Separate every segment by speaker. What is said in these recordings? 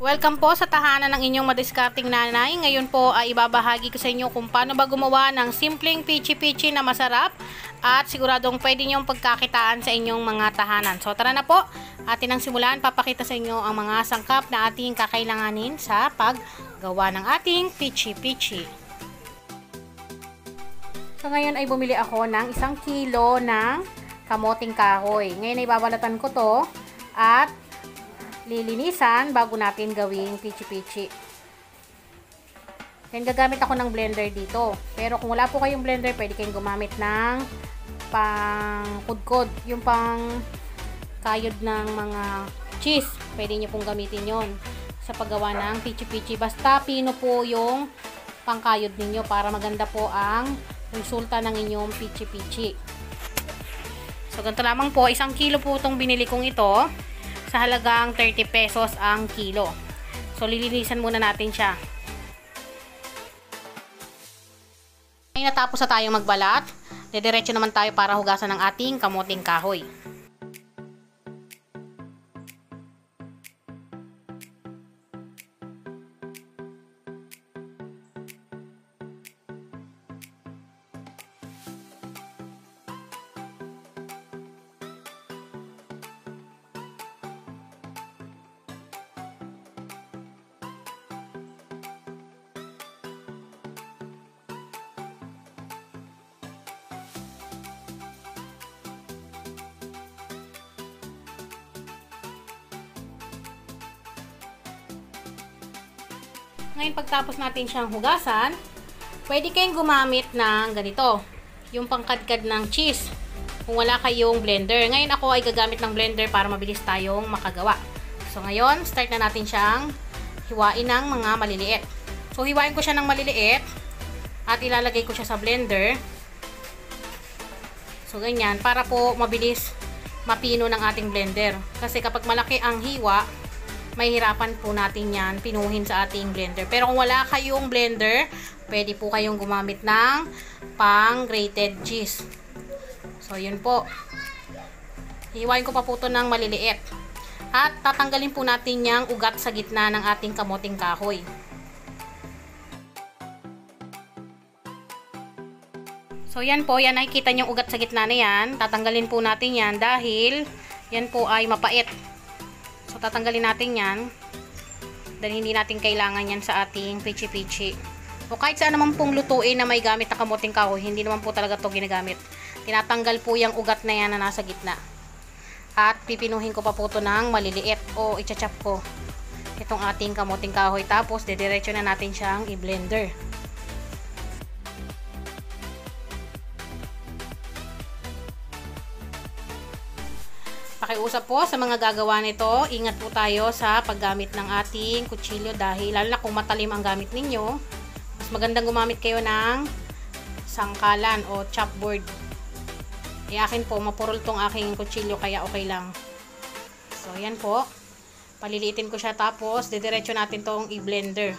Speaker 1: Welcome po sa tahanan ng inyong madiskarting nanay. Ngayon po ay ibabahagi ko sa inyo kung paano ba gumawa ng simpleng pichi-pichi na masarap at siguradong pwede niyong pagkakitaan sa inyong mga tahanan. So tara na po, atin ang simulan. Papakita sa inyo ang mga sangkap na ating kakailanganin sa paggawa ng ating pichi-pichi. So ngayon ay bumili ako ng isang kilo ng kamoting kahoy. Ngayon ay babalatan ko to at lilinisan bago natin gawing pichi-pichi. Then, gagamit ako ng blender dito. Pero kung wala po kayong blender, pwede kayong gumamit ng pang kudkod. Yung pang kayod ng mga cheese. Pwede nyo pong gamitin yon sa paggawa ng pichi-pichi. Basta pino po yung pangkayod ninyo para maganda po ang resulta ng inyong pichi-pichi. So, ganito lamang po. Isang kilo po itong binili kong ito sa halagang 30 pesos ang kilo. So, lilinisan muna natin siya. Ay natapos na tayong magbalat, dediretso naman tayo para hugasan ng ating kamuting kahoy. Ngayon, pagtapos natin siyang hugasan, pwede kayong gumamit ng ganito. Yung pangkadkad ng cheese. Kung wala kayong blender. Ngayon, ako ay gagamit ng blender para mabilis tayong makagawa. So, ngayon, start na natin siyang hiwain ng mga maliliit. So, hiwain ko siya ng maliliit at ilalagay ko siya sa blender. So, ganyan. Para po mabilis mapino ng ating blender. Kasi kapag malaki ang hiwa, mahirapan po natin yan pinuhin sa ating blender. Pero kung wala kayong blender, pwede po kayong gumamit ng pang grated cheese. So, yun po. Hiwain ko pa po ito ng maliliit. At tatanggalin po natin yung ugat sa gitna ng ating kamoting kahoy. So, yan po. Yan nakikita nyo ugat sa gitna na yan. Tatanggalin po natin yan dahil yan po ay mapait. Tatanggalin natin yan. Dahil hindi natin kailangan yan sa ating pichi-pichi. O kahit saan naman pong lutuin na may gamit na kamuting kahoy, hindi naman po talaga to ginagamit. Tinatanggal po yung ugat na yan na nasa gitna. At pipinuhin ko pa po to ng maliliit o ichachap ko itong ating kamuting kahoy. Tapos, dediretso na natin siyang i-blender. Pakiusap po sa mga gagawa nito, ingat po tayo sa paggamit ng ating kutsilyo dahil lalo na kung matalim ang gamit ninyo, mas magandang gumamit kayo ng sangkalan o chopboard. E akin po, mapurol tong aking kutsilyo kaya okay lang. So, yan po. Paliliitin ko siya tapos, didiretso natin tong i-blender.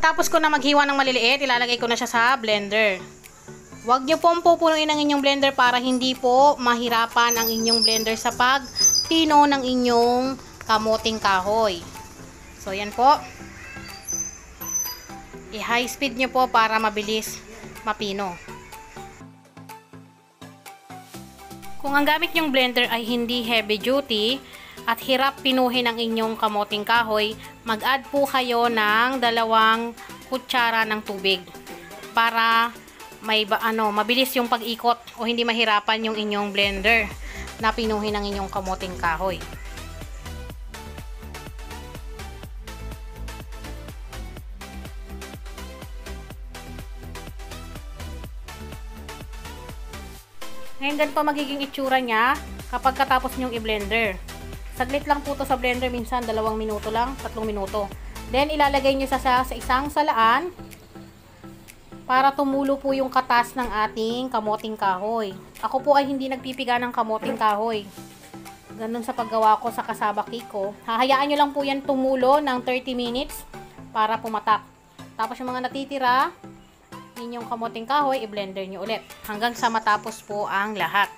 Speaker 1: Pagtapos ko na maghiwa ng maliliit, ilalagay ko na siya sa blender. Huwag nyo pong pupunuin ang inyong blender para hindi po mahirapan ang inyong blender sa pagpino ng inyong kamuting kahoy. So, yan po. I-high speed nyo po para mabilis mapino. Kung ang gamit nyong blender ay hindi heavy duty, at hirap pinuhin ang inyong kamoting kahoy, mag-add po kayo ng dalawang kutsara ng tubig para may ba, ano, mabilis yung pag-ikot o hindi mahirapan yung inyong blender na pinuhin ang inyong kamoting kahoy. Ngayon ganito magiging itsura niya kapag katapos nyong i-blender. Saglit lang po to sa blender, minsan dalawang minuto lang, tatlong minuto. Then, ilalagay nyo sa, sa, sa isang salaan para tumulo po yung katas ng ating kamoting kahoy. Ako po ay hindi nagpipiga ng kamoting kahoy. Ganun sa paggawa ko sa kasabaki ko. Hahayaan nyo lang po yan tumulo ng 30 minutes para pumatak. Tapos yung mga natitira, inyong kamuting kahoy, i-blender nyo ulit. Hanggang sa matapos po ang lahat.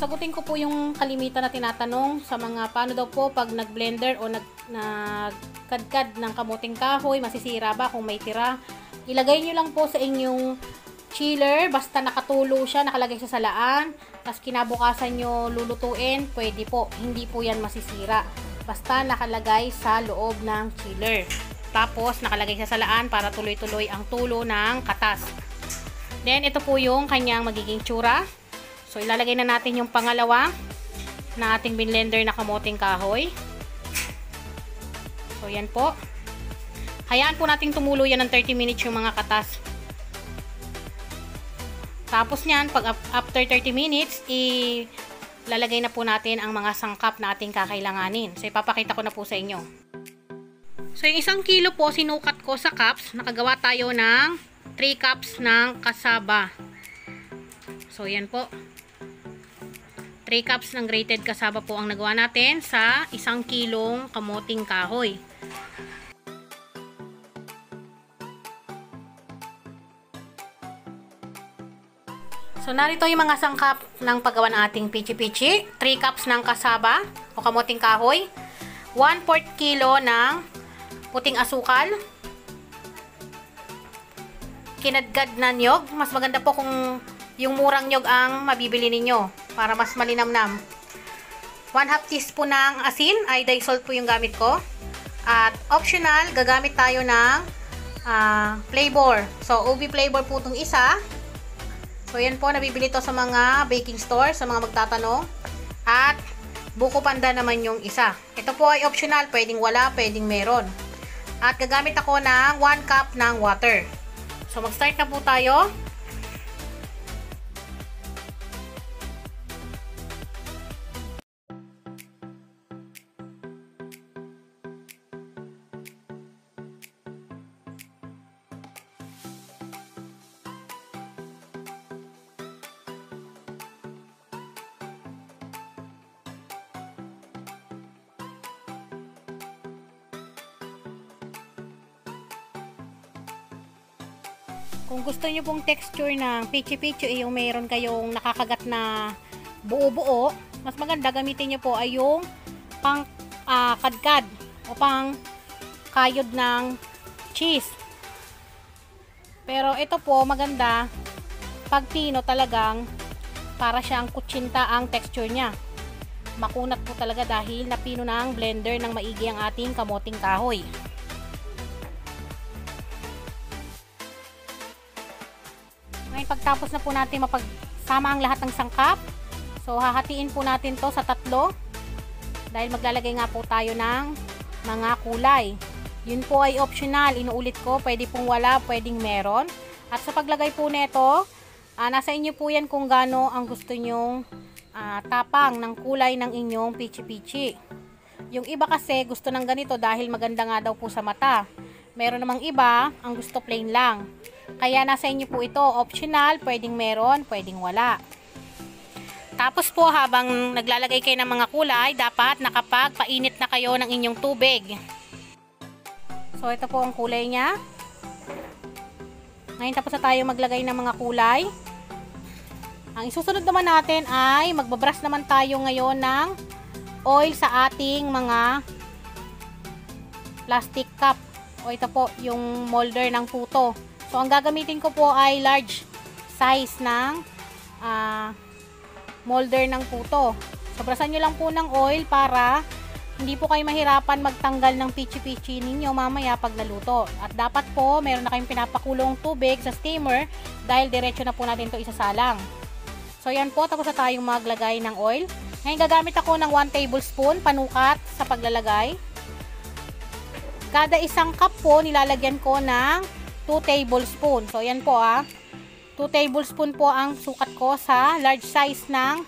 Speaker 1: Sasagutin ko po yung kalimitan na tinatanong sa mga paano daw po pag nag-blender o nag, nagkadkad ng kamuting kahoy, masisira ba kung may tira. Ilagay nyo lang po sa inyong chiller, basta nakatulo siya, nakalagay sa laan, tapos kinabukasan nyo lulutuin, pwede po, hindi po yan masisira. Basta nakalagay sa loob ng chiller. Tapos nakalagay sa laan para tuloy-tuloy ang tulo ng katas. Then ito po yung kanyang magiging tsura. So, ilalagay na natin yung pangalawa na ating blender na kamoting kahoy. So, yan po. Hayaan po natin tumulo yan ng 30 minutes yung mga katas. Tapos niyan, pag after 30 minutes, ilalagay na po natin ang mga sangkap na ating kakailanganin. So, ipapakita ko na po sa inyo. So, yung isang kilo po, sinukat ko sa cups. Nakagawa tayo ng 3 cups ng kasaba. So, yan po. 3 cups ng grated kasaba po ang nagawa natin sa isang kilong kamoting kahoy. So, narito yung mga sangkap ng paggawa ng ating pichi-pichi. 3 cups ng kasaba o kamoting kahoy. 1 4 kilo ng puting asukal. Kinadgad na nyog. Mas maganda po kung yung murang nyog ang mabibili ninyo para mas malinamnam. 1 half teaspoon ng asin, iodized salt po yung gamit ko. At optional, gagamit tayo ng uh, flavor. So, UV flavor po itong isa. So, yan po, nabibili to sa mga baking store, sa mga magtatanong. At, buko panda naman yung isa. Ito po ay optional, pwedeng wala, pwedeng meron. At, gagamit ako ng 1 cup ng water. So, mag-start na po tayo. Kung gusto niyo pong texture ng pichi-pichi, eh, yung mayroon kayong nakakagat na buo-buo, mas maganda gamitin niyo po ay yung pang uh, kadkad o pang kayod ng cheese. Pero ito po maganda pag pino talagang para siyang kutsinta ang texture niya. Makunat po talaga dahil napino ng blender ng maigi ang ating kamoting kahoy. Ngayon pagtapos na po natin mapagsama ang lahat ng sangkap, so hahatiin po natin to sa tatlo dahil maglalagay nga po tayo ng mga kulay. Yun po ay optional, inuulit ko, pwede pong wala, pwedeng meron. At sa paglagay po nito, uh, nasa inyo po yan kung gaano ang gusto nyong uh, tapang ng kulay ng inyong pichi-pichi. Yung iba kasi gusto ng ganito dahil maganda nga daw po sa mata. Meron namang iba, ang gusto plain lang. Kaya nasa inyo po ito, optional, pwedeng meron, pwedeng wala. Tapos po habang naglalagay kayo ng mga kulay, dapat nakapagpainit na kayo ng inyong tubig. So ito po ang kulay niya. Ngayon tapos na tayo maglagay ng mga kulay. Ang isusunod naman natin ay magbabrush naman tayo ngayon ng oil sa ating mga plastic cup. O ito po yung molder ng puto. So, ang gagamitin ko po ay large size ng uh, molder ng puto. Sobrasan nyo lang po ng oil para hindi po kayo mahirapan magtanggal ng pichi-pichi ninyo mamaya pag naluto. At dapat po, meron na kayong pinapakulong tubig sa steamer dahil diretso na po natin ito isasalang. So, yan po. Tapos na tayong maglagay ng oil. Ngayon, gagamit ako ng 1 tablespoon panukat sa paglalagay. Kada isang cup po, nilalagyan ko ng 2 tablespoon. So, yan po ah. 2 tablespoon po ang sukat ko sa large size ng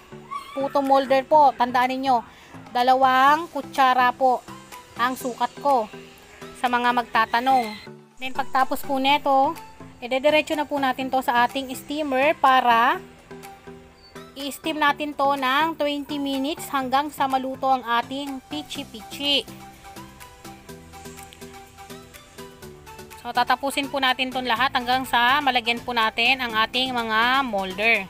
Speaker 1: puto molder po. Tandaan ninyo, dalawang kutsara po ang sukat ko sa mga magtatanong. Then, pagtapos po neto, idediretso na po natin to sa ating steamer para i-steam natin to ng 20 minutes hanggang sa maluto ang ating pichi-pichi. So, tatapusin po natin ton lahat hanggang sa malagyan po natin ang ating mga molder.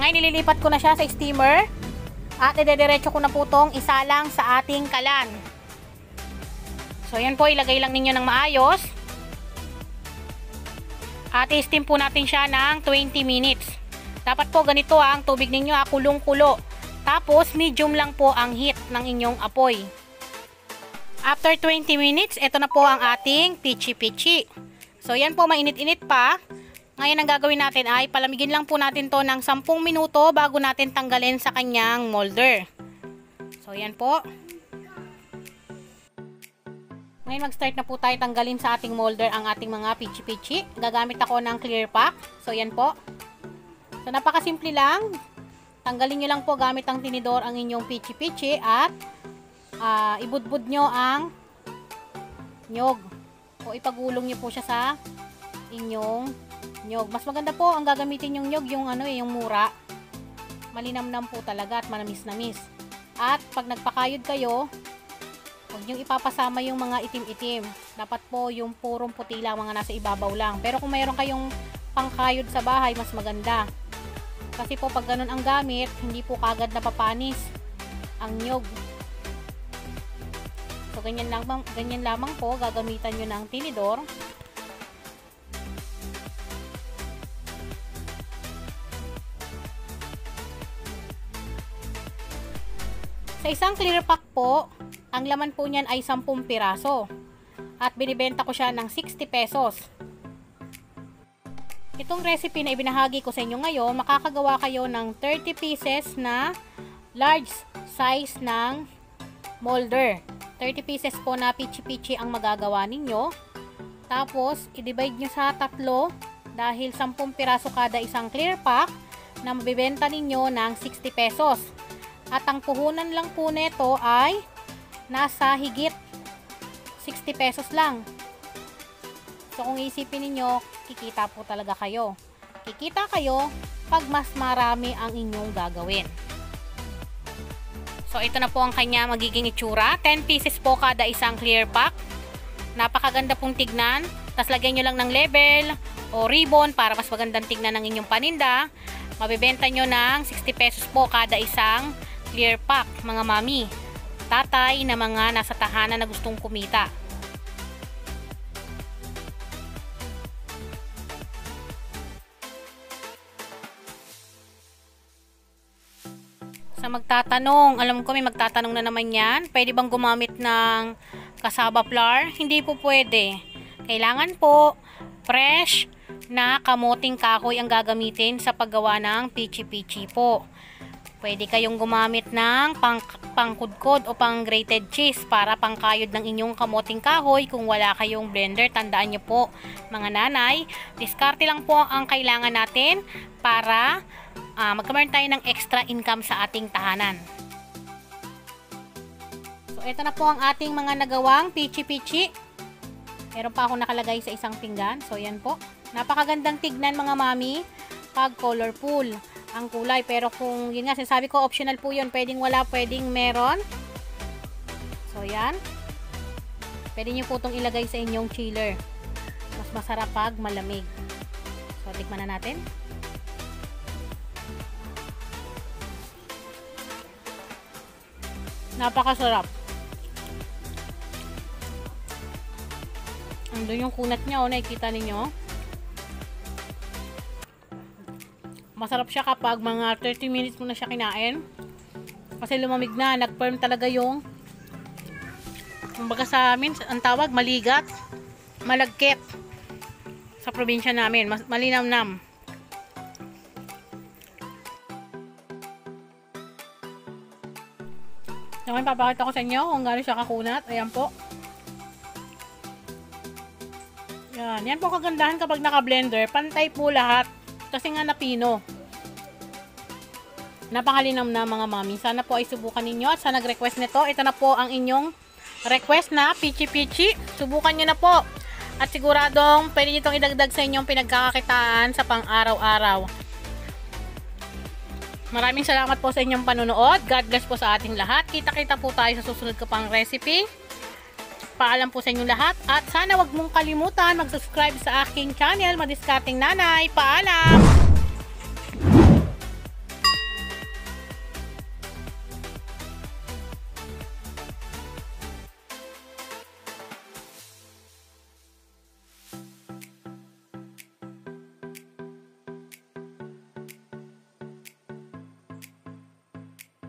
Speaker 1: Ngayon, nililipat ko na siya sa steamer. At idediretso ko na po itong isalang sa ating kalan. So, yan po, ilagay lang ninyo ng maayos. At i-steam po natin siya ng 20 minutes. Dapat po ganito ah, ang tubig ninyo, ah, kulong-kulo. Tapos, medium lang po ang heat ng inyong apoy. After 20 minutes, ito na po ang ating pichi-pichi. So, yan po, mainit-init pa. Ngayon ang gagawin natin ay palamigin lang po natin to ng 10 minuto bago natin tanggalin sa kanyang molder. So yan po. Ngayon mag-start na po tayo tanggalin sa ating molder ang ating mga pichi-pichi. Gagamit ako ng clear pack. So yan po. So napakasimple lang. Tanggalin nyo lang po gamit ang tinidor ang inyong pichi-pichi at uh, ibudbud nyo ang nyog. O ipagulong nyo po siya sa inyong nyog. Mas maganda po ang gagamitin yung nyog, yung ano eh, yung mura. Malinamnam po talaga at manamis-namis. At pag nagpakayod kayo, huwag nyo ipapasama yung mga itim-itim. Dapat po yung purong puti lang, mga nasa ibabaw lang. Pero kung mayroon kayong pangkayod sa bahay, mas maganda. Kasi po pag ganun ang gamit, hindi po kagad napapanis ang nyog. So ganyan lamang, ganyan lamang po, gagamitan nyo ng tinidor. Sa isang clear pack po, ang laman po niyan ay 10 piraso. At binibenta ko siya ng 60 pesos. Itong recipe na ibinahagi ko sa inyo ngayon, makakagawa kayo ng 30 pieces na large size ng molder. 30 pieces po na pichi-pichi ang magagawa ninyo. Tapos, i-divide nyo sa tatlo dahil 10 piraso kada isang clear pack na mabibenta ninyo ng 60 pesos. At ang puhunan lang po nito ay nasa higit 60 pesos lang. So kung isipin ninyo, kikita po talaga kayo. Kikita kayo pag mas marami ang inyong gagawin. So ito na po ang kanya magiging itsura. 10 pieces po kada isang clear pack. Napakaganda pong tignan. Tapos lagyan nyo lang ng label o ribbon para mas magandang tignan ng inyong paninda. Mabibenta nyo ng 60 pesos po kada isang clear pack, mga mami. Tatay na mga nasa tahanan na gustong kumita. Sa magtatanong, alam ko may magtatanong na naman yan, pwede bang gumamit ng kasaba flour? Hindi po pwede. Kailangan po fresh na kamuting kahoy ang gagamitin sa paggawa ng pichi-pichi po. Pwede kayong gumamit ng pang, pangkudkod o pang grated cheese para pangkayod ng inyong kamoting kahoy kung wala kayong blender. Tandaan nyo po mga nanay, diskarte lang po ang kailangan natin para uh, magkameron tayo ng extra income sa ating tahanan. So ito na po ang ating mga nagawang pichi-pichi. Meron pa akong nakalagay sa isang pinggan. So yan po. Napakagandang tignan mga mami pag colorful ang kulay. Pero kung, yun nga, sinasabi ko, optional po yun. Pwedeng wala, pwedeng meron. So, yan. Pwede nyo po itong ilagay sa inyong chiller. Mas masarap pag malamig. So, tikman na natin. Napakasarap. Andun yung kunat niya, oh, nakikita ninyo. Masarap siya kapag mga 30 minutes mo na siya kinain. Kasi lumamig na, nag-firm talaga yung kumbaga sa amin, ang tawag, maligat, malagkit sa probinsya namin, mas malinam-nam. Ngayon, papakita ko sa inyo kung gaano siya kakunat. Ayan po. Yan. Yan po kagandahan kapag naka-blender. Pantay po lahat. Kasi nga napino. Napakalinam na mga mami. Sana po ay subukan ninyo at sa nag-request nito, ito na po ang inyong request na pichi pichi. Subukan nyo na po. At siguradong pwede nyo itong idagdag sa inyong pinagkakakitaan sa pang-araw-araw. Maraming salamat po sa inyong panunood. God bless po sa ating lahat. Kita-kita po tayo sa susunod ko pang recipe. Paalam po sa inyong lahat. At sana wag mong kalimutan mag-subscribe sa aking channel, Madiskarting Nanay. Paalam!